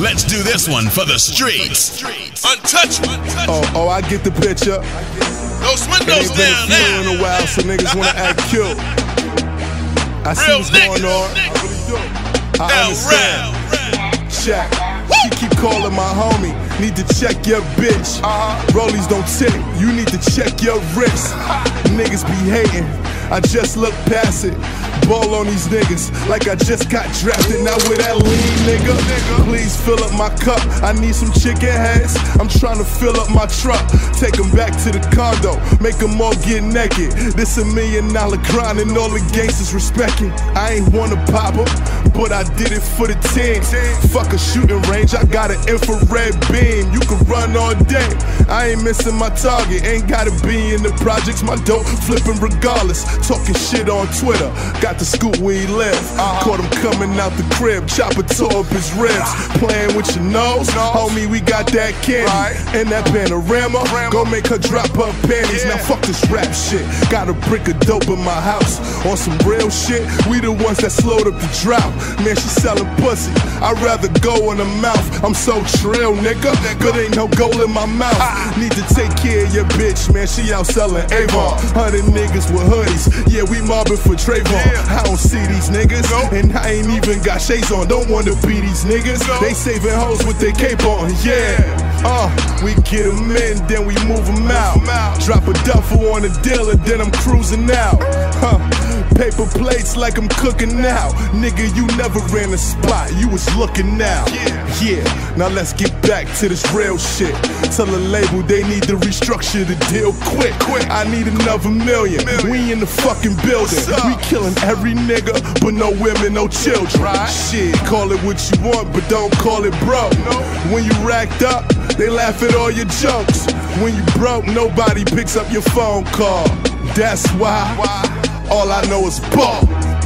Let's do this one for the streets. Untouchable. Oh, oh, I get the picture. Those windows down few in a while, so niggas wanna act cute. I see Real what's going on. niggas. I Now, understand. Check. She keep calling my homie. Need to check your bitch. Uh-huh. Rollies don't tick. You need to check your wrist. Niggas be hating. I just look past it. Ball on these niggas like I just got drafted. Now with that lean nigga, please fill up my cup. I need some chicken heads. I'm trying to fill up my truck. Take them back to the condo. Make them all get naked. This a million dollar grind and all the gangsters respect it. I ain't wanna pop 'em, but I did it for the team. Fuck a shooting range, I got an infrared beam. You can run all day. I ain't missing my target. Ain't gotta be in the projects. My dope flipping regardless. Talking shit on Twitter. Got the scoop where he live. Caught him coming out the crib. Chopper tore up his ribs. Playing with your nose. Homie, we got that candy. And that Panamera. Go make her drop her panties. Now fuck this rap shit. Got a brick of dope in my house. On some real shit. We the ones that slowed up the drought. Man, she selling pussy. I'd rather go in the mouth. I'm so trill, nigga. But ain't no goal in my mouth. Need to take care of your bitch, man. She out selling Avon. Hundred niggas with hoodies. Yeah, we mobbing for Trayvon. I don't see these niggas. And I ain't even got shades on. Don't wanna be these niggas. They saving hoes with their cape on. Yeah. Uh, we get 'em in, then we move 'em out. Drop a duffel on the dealer, then I'm cruising out. Huh. Paper plates like I'm cooking now. Nigga, you never ran a spot, you was looking now. Yeah, now let's get back to this real shit. Tell the label they need to restructure the deal quick. Quick, I need another million. We in the fucking building. We killing every nigga, but no women, no children. Shit, call it what you want, but don't call it broke. When you racked up, they laugh at all your jokes. When you broke, nobody picks up your phone call. That's why. All I know is ball.